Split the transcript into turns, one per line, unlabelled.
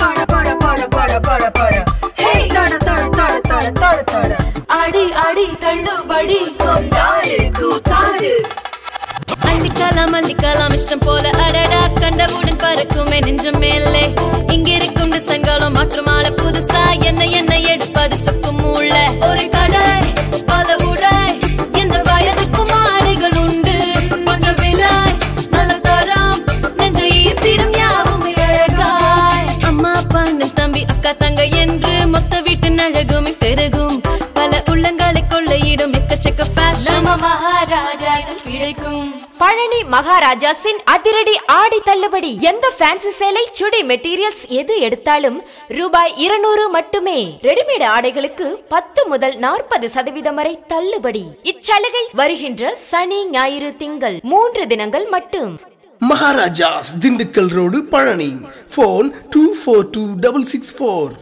பட ஹே தட தட தட தட தட தட.
அடி அடி தள்ளுபடி
கொண்டாடு கூத்தாடு.
அள்ளிக்கலாம் அள்ளிக்கலாம் இஷ்டம் போல. அடடா கண்டவுடன் பறக்குமே நெஞ்சம் மேலே. இங்கிருக்கும் டிசைன்களும் மற்றும் புதுசா. என்ன என்ன எடுப்பது சொக்கு மூள. ஒரு கடை அழகுமே பெருகும். பல உள்ளங்களை கொள்ளையிடும் எக்கச்சக்க ஃபேஷன் மகாராஜா கிடைக்கும்
பழனி மகாராஜாஸின் அதிரடி ஆடி தள்ளுபடி. எந்த ஃபேன்சி சேலை சுடி மெட்டீரியல்ஸ் எது எடுத்தாலும் ரூபாய் இருநூறு மட்டுமே. ரெடிமேட் ஆடைகளுக்கு பத்து முதல் நாற்பது சதவீதம் வரை தள்ளுபடி. இச்சலுகை வருகின்ற சனி ஞாயிறு திங்கள் மூன்று தினங்கள் மட்டும்.
Maharajas Dindigul road Palani. Phone two four two double six four